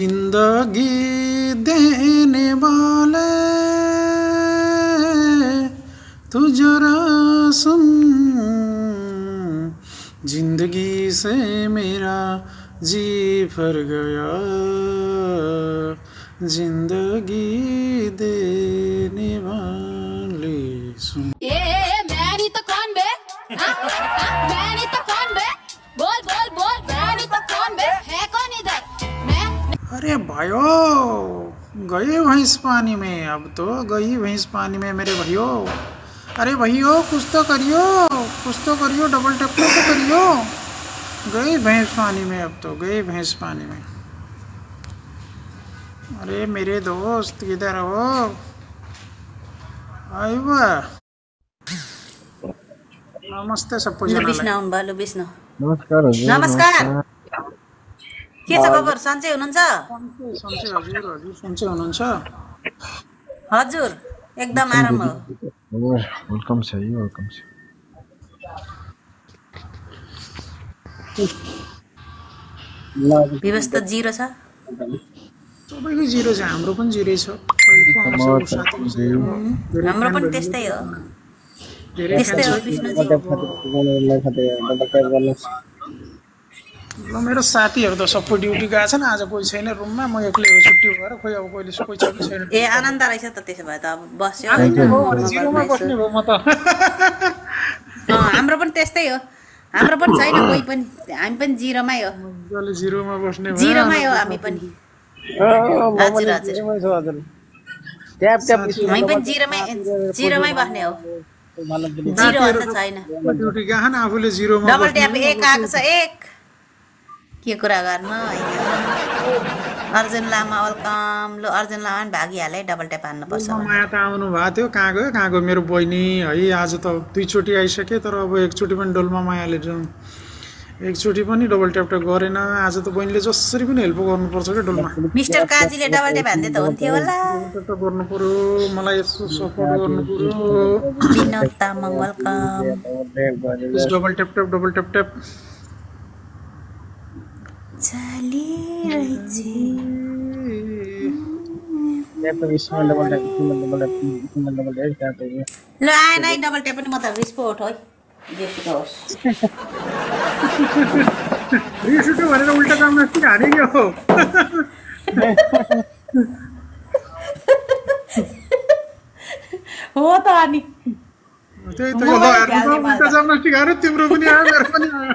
ज़िंदगी देने वाले तू जरा सुन। ज़िंदगी से मेरा जी भर गया। ज़िंदगी भैंस पानी में अब तो गई भैंस पानी में मेरे भाइयों अरे भाइयों कुछ तो करियो कुछ तो करियो डबल टप तो करियो। गई भैंस पानी में अब तो गई भैंस पानी में। अरे मेरे दोस्त किधर हो? आइबा नमस्ते विष्णु नमस्कार। नमस्कार। के छ खबर सन्चै हुनुहुन्छ सन्चै हजुर हजुर सन्चै हुनुहुन्छ हजुर एकदम आराम हो वेलकम छ वेलकम छ त जिरो छ सबैको जिरो छ हाम्रो पनि जिरो छ हाम्रो पनि त्यस्तै हो धेरै त्यस्तै हो। विष्णुजी ल मेरो साथीहरू त सबै ड्युटी गएको छन् आज कोही छैन रुममा म एक्लै हो छुट्टी भएर खोइ अब कोहीले कोही छ कि छैन। ए आनन्द रहेछ त त्यसो भए त अब बस्यो। जिरोमा बस्ने भयो म त। अँ, हाम्रो पनि त्यस्तै हो। हाम्रो पनि छैन कोही पनि। हामी पनि जिरोमै हो। मजाले जिरोमा बस्ने भयो जिरोमै हो हामी पनि। हजुर हजुर। ट्याप ट्याप हामी पनि जिरोमै जिरोमै बस्ने हो। जिरो छैन। ड्युटी गएको न आफूले जिरोमा डबल ट्याप एक आएको छ एक। के कुरा गर्नु होइन? अर्जुन लामा वेलकम लु अर्जुन लामा पनि भागिहाले डबल ट्याप हान्नुपर्छ माया त आउनु भएको थियो कहाँ गयो? कहाँ गयो? मेरो बहिनी है आज त दुईचोटि आइसके तर अब एकचोटि पनि डोलमा मायाले जाउँ एकचोटि पनि डबल ट्याप ट्याप गरेन। आज त बहिनीले जसरी पनि हेल्प गर्नुपर्छ क्या डोलमा? मिस्टर काजीले डबल ट्याप हान्दै त हुन्थ्यो होला। गर्नु पर्यो मलाई यसो सपोर्ट गर्नु पर्यो। Vinod Tamang welcome double tap tap double tap tap चलिरहेछ ल आएन है डबल ट्याप पनि म त रिस्पोर्ट है जेसुकै होस्। रिस उठ्यो भनेर उल्टा काम नस्ति हो हो त अनि। त्यही त तिम्रो पनि आयो मेरो पनि आयो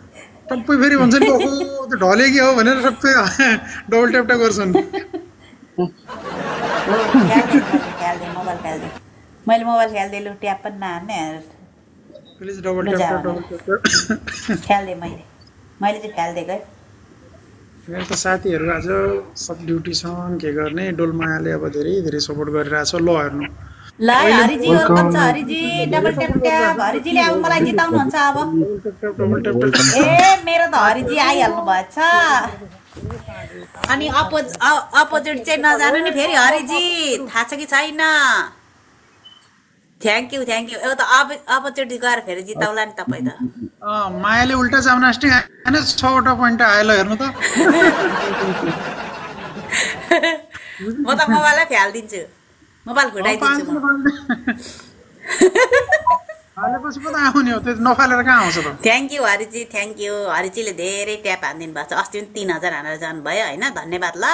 टप्पै फेरि भन्छ नि ओहो त्यो ढलेकी हो? भनेर सबै डबल ट्याप ट्याप गर्छन्। मैले मोबाइल फ्यालिदिएँ लु ट्याप पनि ट्याप फ्यालिदिएँ मैले। मैले चाहिँ फ्यालिदिएको है मेरो त साथीहरू आज सब ड्युटी छन् के गर्ने डोलमायाले अब धेरै धेरै सपोर्ट गरिरहेछ। ल हेर्नु। ल हरिजी वेलकम छ हरिजी डबल ट्याप ट्याप हरिजीले अब मलाई जिताउनुहुन्छ अब। ए मेरो त हरिजी आइहाल्नु भएछ। अनि अपोज अपोजिट चाहिँ नजानु नि फेरि हरिजी। थाहा छ कि छैन? थ्याङ्क यू थ्याङ्क यू एउटा अपोजिट गएर फेरि जिताउला नि तपाईँ त। अँ, मायाले उल्टा जामनास्टिक हाने छवटा पोइन्ट आयो ल हेर्नु त। म त मोबाइलै फ्यालिदिन्छु। मोबाइल घुटाइदिन्छु म। हालेपछि पो त आउने हो त्यो नफालेर कहाँ आउँछ त? Thank you Hariji thank you हरिजीले धेरै ट्याप हानिदिनु भएको छ। अस्ति पनि तिन हजार हानेर जानुभयो होइन? धन्यवाद ल।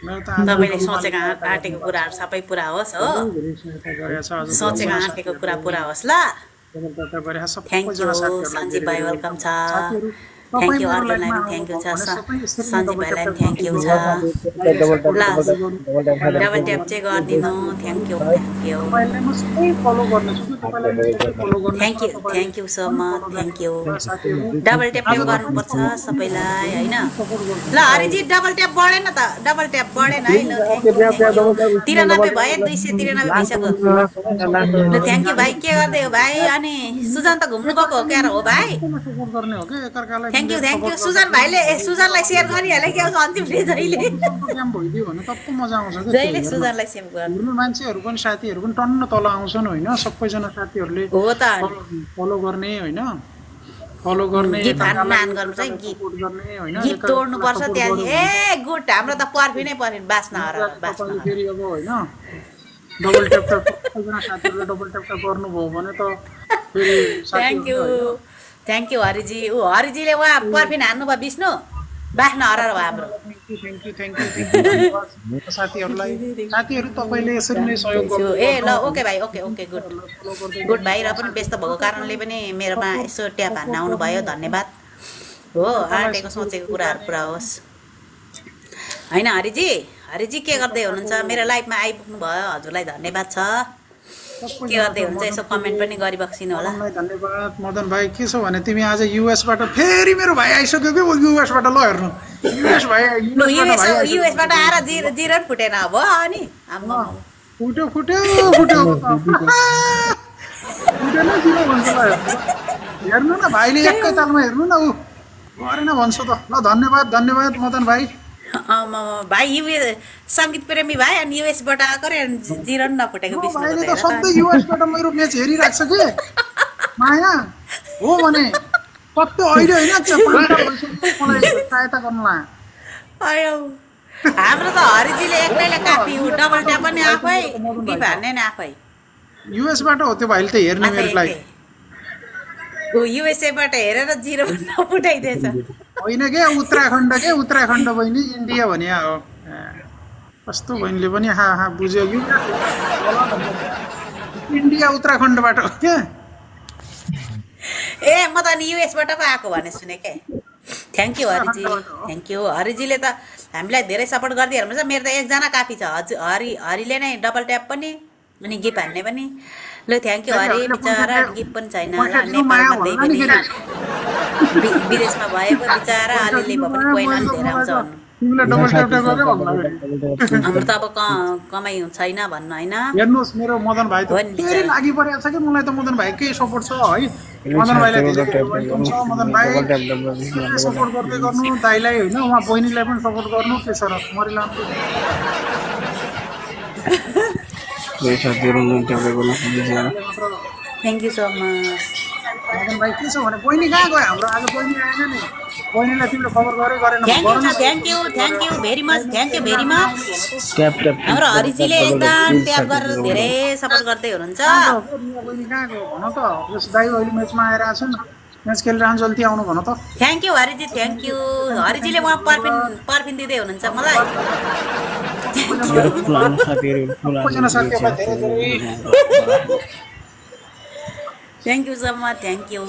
मेरो त आज तपाईँले सोचेको आँटेको कुराहरू सबै पुरा होस् हो। सोचेको आँटेको कुरा पुरा होस् ल। थ्याङ्क यू सञ्जीव भाइ वेलकम छ। थ्याङ्क यू अर्जुनलाई पनि थ्याङ्क यू छ सञ्जीव double भाइलाई tap पनि थ्याङ्क यू छ डबल ट्याप ल डबल ट्याप चाहिँ गरिदिनु thank you thank you thank you thank you so much thank you double tap tap गर्नुपर्छ सबैलाई होइन ल हरिजी डबल ट्याप बढेन त डबल ट्याप बढेन है ल थ्याङ्क यू तिरानब्बे भयो दुई सय तिरानब्बे भइसक्यो ल थ्याङ्क यू भाइ के गर्दै हो भाइ अनि सुजन त घुम्नु गएको हो क्या हो भाइ गर्ने thank you thank you Sujan भाइले ए सुजनलाई सेयर गरिहाले क्या अन्तिमले जहिले भइदियो भने टक्क मजा आउँछ जहिले सुजनलाई सेयर गर्नु हेर्नु मान्छेहरू पनि साथीहरू पनि टन्न तल आउँछन् होइन सबैजना साथीहरूले हो त फलो गर्ने होइन फलो गर्ने गीत हान गर्नुपर्छ गीत गर्ने गीत तोड्नुपर्छ त्यहाँदेखि गर्नु। ए गुड हाम्रो त पर्फि नै पर्फि बाँच्न हर बाँच्न तपाईँले हर फेरि अब होइन डबल ट्याप ट्याप सबैजना साथीहरूले डबल ट्याप ट्याप गर्नुभयो भने त फेरि thank you thank you Hariji ऊ हरिजीले उहाँ पर्फिन हान्नुभयो विष्णु बाँच्न हर भयो हाम्रो ए ल ओके भाइ ओके ओके गुड गुड भाइ र पनि व्यस्त भएको कारणले पनि मेरोमा यसो ट्याप हान्न आउनुभयो धन्यवाद हो आँटेको सोचेको कुराहरू पुरा होस् होइन हरिजी हरिजी के गर्दै हुनुहुन्छ मेरो लाइफमा आइपुग्नु भयो हजुरलाई धन्यवाद छ के गर्दै हुनुहुन्छ यसो कमेन्ट पनि गरिबक्सिनु होला। धन्यवाद। मदन भाइ के छ भने तिमी आज युएसबाट फेरि मेरो भाइ आइसक्यो कि? युएसबाट ल हेर्नु। युएस भाइ। युएसबाट आएर जिरो जिरो फुटेन अब अनि। फुट्यो फुट्यो फुट्यो फुट्यो। न जिरो भन्छ हेर्नु। न भाइले एकै तालमा हेर्नु न ऊ। गरेन भन्छ त। ल धन्यवाद धन्यवाद मदन भाइ। भाइ युएस सङ्गीत प्रेमी भाइ अनि युएसबाट आएको रे अनि जिरो नफुटेको सधैँ युएसबाट मेरो म्याच हेरिरहेको छ कि? माया? हो भने? कस्तो अहिले होइन सहायता गर्नुलाई। अयो हाम्रो त हरिजीले एक्लैले कापी ऊ डबल ट्याप पनि आफै। गिफ हान्ने नि आफै? युएसबाट हो त्यो भाइले त हेर्ने एक्लै। ऊ युएसएबाट हेरेर जिरो नफुटाइदिएछ होइन के उत्तराखण्ड के उत्तराखण्ड बहिनी इन्डिया भने हो कस्तो बहिनीले पनि हा हा बुझ्यो यु इन्डिया उत्तराखण्डबाट हो क्या ए म त अनि युएसबाट पो आएको भने सुने के thank you Hariji thank you हरिजीले त हामीलाई धेरै सपोर्ट गरिदिइहाल्नु छ मेरो त एकजना काफी छ हजुर हरि हरिले नै डबल ट्याप पनि अनि गिफ्ट हान्ने पनि ल थ्याङ्क यू हरि बिचरा गिफ्ट पनि छैन ल माया नेपालमा होला त्यही पनि विदेशमा भएको बिचरा अलिअलि भए पनि कोही न धेरै आउँछ हाम्रो त अब क- कमाइ छैन भन्नु होइन हेर्नुहोस् मेरो मदन भाइ त। लागि परेको छ कि मलाई त मदन भाइकै सपोर्ट छ है मदन भाइलाई मदन भाइ सपोर्ट गर्दै गर्नु दाइलाई होइन उहाँ बहिनीलाई पनि सपोर्ट गर्नु के छ र मरिलामको कोही साथीहरू गर्नु सक्नुहुन्छ थ्याङ्क यू सो मच भाइ के छ भने बहिनी कहाँ गयो हाम्रो आज बहिनी आएन नि बहिनीलाई तिमीले खबर गरे गरेन thank you thank you thank you very much thank you very much tap tap हाम्रो हरिजीले एकदम ट्याप गरेर धेरै सपोर्ट गर्दै हुनुहुन्छ। बहिनी कहाँ गयो भन त यस दाइ अहिले म्याचमा आएर छन् म्याच खेलिरहनु जल्दी आउनु भन त thank you Hariji thank you हरिजीले उहाँ पर्फिन पर्फिन दिँदै हुनुहुन्छ मलाई मेरो साथीहरू धेरै thank you so much thank you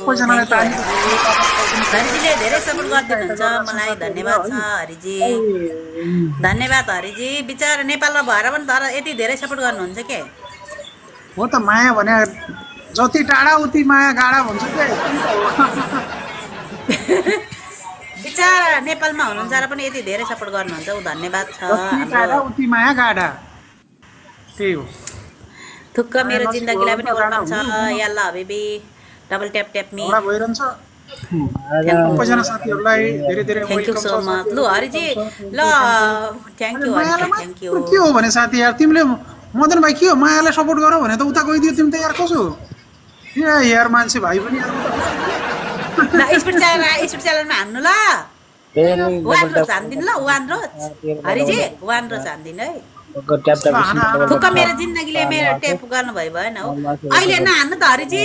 हरिजीले धेरै सपोर्ट गरिदिनुहुन्छ मलाई धन्यवाद छ हरिजी धन्यवाद हरिजी बिचरा नेपालमा भएर पनि तर यति धेरै सपोर्ट गर्नुहुन्छ के हो त माया भने जति टाढा उति माया गाडा भन्छ के बिचरा नेपालमा हुनुहुन्छ र पनि यति धेरै सपोर्ट गर्नुहुन्छ ऊ धन्यवाद छ जति टाढा हाम्रो उति माया गाडा। त्यही हो। थुक्क मेरो जिन्दगीलाई पनि वेलकम छ याल्ला हबिबी डबल ट्याप ट्याप मी झगडा भइरहन्छ। सबैजना साथीहरूलाई। धेरै धेरै थ्याङ्क यू welcome सो छ मच लु हरिजी ल थ्याङ्क यू। हरिजी मायालाई थ्याङ्क यू के हो भने साथी यार तिमीले मदन भाइ के हो? मायालाई सपोर्ट गर भने त उता गइदियो तिमी त यार कसो? ए यार मान्छे भाइ पनि ल स्पिड च्यानल स्पिड च्यानलमा हान्नु ल। वान रोज हानिदिनु ल वान रोज। हरिजी वान रोज हानिदिनु है थुक्क मेरो जिन्दगीले मेरो टेप गर्नुभयो भएन हो अहिले नहान्नु त हरिजी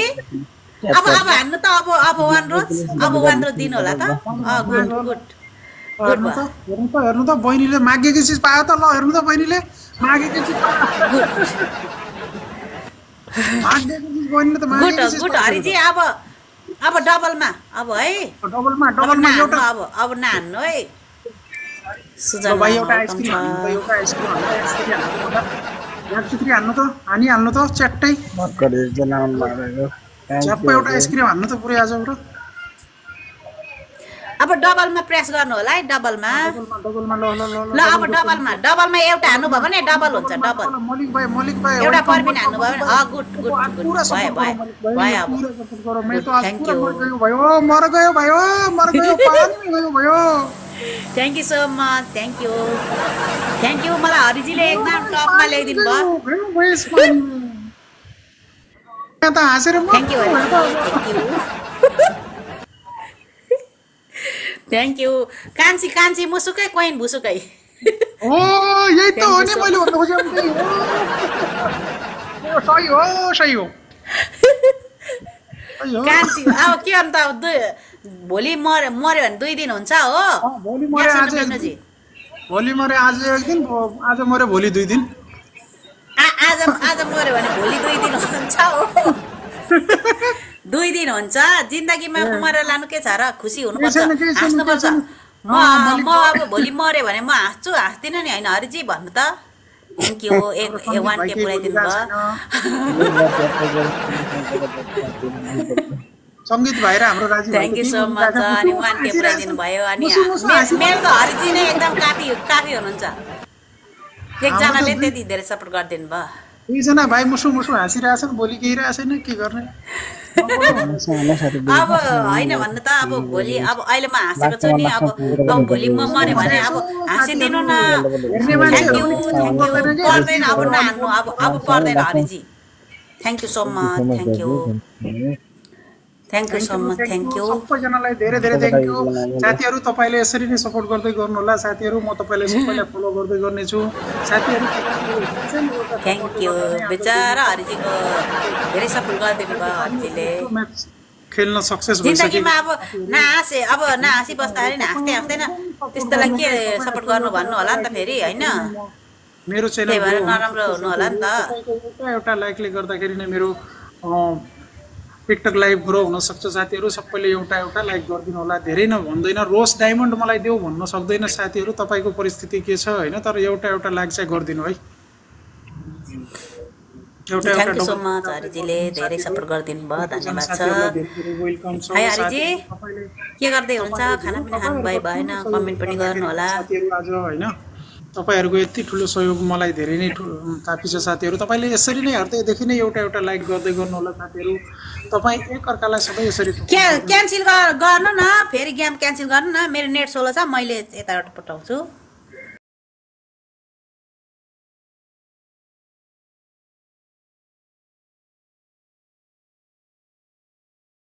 अब अब हान्नु त अब अब वान रोज अब वान रोज दिनु होला त। अँ गुड गुड हेर्नु त हेर्नु त बहिनीले मागेको चिज पायो त ल हेर्नु त बहिनीले। मागेको चिज पायो। गुड। मागेको चिज बहिनीले त गुड। हरिजी अब। अब डबलमा अब है। डबलमा अब डबलमा एउटा अब अब नहान्नु है। ल सुजना भाइ एउटा वेलकम आइसक्रिम हान्नु त एउटा आइसक्रिम हान्नु हानिहाल्नु त च्याट्टै। भर्खर एकजना च्याप्प एउटा आइसक्रिम हान्नु त पुरै आजबाट अब डबलमा प्रेस गर्नु होला है डबलमा। ल अब डबलमा डबलमा एउटा हान्नुभयो भने डबल हुन्छ डबल। एउटा welcome, हान्नुभयो भने गुड गुड भयो भयो भयो अब। गयो भयो thank you so much thank you thank you मलाई हरिजीले एकदम टपमा ल्याइदिनु भयो थ्याङ्क यू। थ्याङ्क यू कान्छी कान्छी मुसुकै कोइन भुसुकै ओ यही त हो नि मैले भन्नु खोजेको सही हो सही हो कान्छी अब के अन्त अब भोलि मऱ्यो मऱ्यो भने दुई दिन हुन्छ हो भोलि। दिन। भोलि मऱ्यो आज एक दिन आज मऱ्यो भोलि दुई दिन आज आज मऱ्यो भने भोलि दुई दिन हुन्छ हो दुई दिन हुन्छ। जिन्दगीमा मरेर लानु के छ र? खुसी हुनुपर्छ। हाँस्नुपर्छ। म म अब भोलि मऱ्यो भने म हाँस्छु। हाँस्दिनँ नि होइन। हरिजी भन्नु त। थ्याङ्क यू एक ए वान के पुऱ्याइदिनु भयो। सङ्गीत भाइ र हाम्रो भाइ थ्याङ्क यू सो के मच अनि वान के पुऱ्याइदिनु भयो। अनि मेरो त हरिजी नै एकदम काफी काफी हुनुहुन्छ। एकजनाले त्यति धेरै सपोर्ट गरिदिनु भयो दुईजना भाइ मुसु मुसु हाँसिरहेछन् भोलि केही रहेको छैन के गर्ने? अब होइन भन्नु त अब भोलि अब अहिले म हाँसेको छु नि अब अब भोलि म मऱ्यो भने अब हाँसिदिनु न। पर्दैन अब नहान्नु अब अब पर्दैन Hariji. Thank you so much thank you thank you so much thank you सबैजनालाई धेरै धेरै थ्याङ्क यू साथीहरू तपाईँले यसरी नै सपोर्ट गर्दै गर्नु होला। साथीहरू म तपाईँलाई सबैलाई फलो गर्दै गर्नेछु। साथीहरू थ्याङ्क यू बेचारा हरिजीको धेरै सपोर्ट गरिदिनु भयो हरिजीले। खेल्न सक्सेस भइसक्यो। जिन्दगीमा अब नहाँसे अब नहाँसी बस्दाखेरि हाँस्दै हाँस्दैन त्यस्तोलाई के सपोर्ट गर्नु भन्नु होला नि त फेरि होइन? मेरो च्यानल त्यही भएर नराम्रो हुनु होला नि त। एउटा एउटा लाइकले गर्दाखेरि नै मेरो टिकटक लाइभ ग्रो हुनसक्छ साथीहरू सबैले एउटा एउटा लाइक गरिदिनु होला। धेरै नै भन्दैन रोस डायमन्ड मलाई देऊ भन्न सक्दैन साथीहरू तपाईँको परिस्थिति के छ होइन? तर एउटा एउटा लाइक चाहिँ गरिदिनु है। एउटा thank you so double- much हरिजीले धेरै सपोर्ट गरिदिनु भयो धन्यवाद छ। साथीहरूलाई धेरै धेरै वेलकम छ। है हरिजी साथी- तपाईँले के गर्दै हुनुहुन्छ? खानापिना खानुभयो भएन? कमेन्ट पनि गर्नु होला। साथीहरू आज होइन? तपाईँहरूको यति ठुलो सहयोग मलाई धेरै नै ठु- काफी छ साथीहरू। तपाईँले यसरी नै हेर्दैदेखि नै एउटा एउटा लाइक गर्दै गर्नु होला साथीहरू। तपाईँ एकअर्कालाई सबै यसरी क्या क्यान्सल गर्नु न फेरि गेम क्यान्सल गर्नु न। मेरो नेट सोलो छ मैले यताबाट पठाउँछु।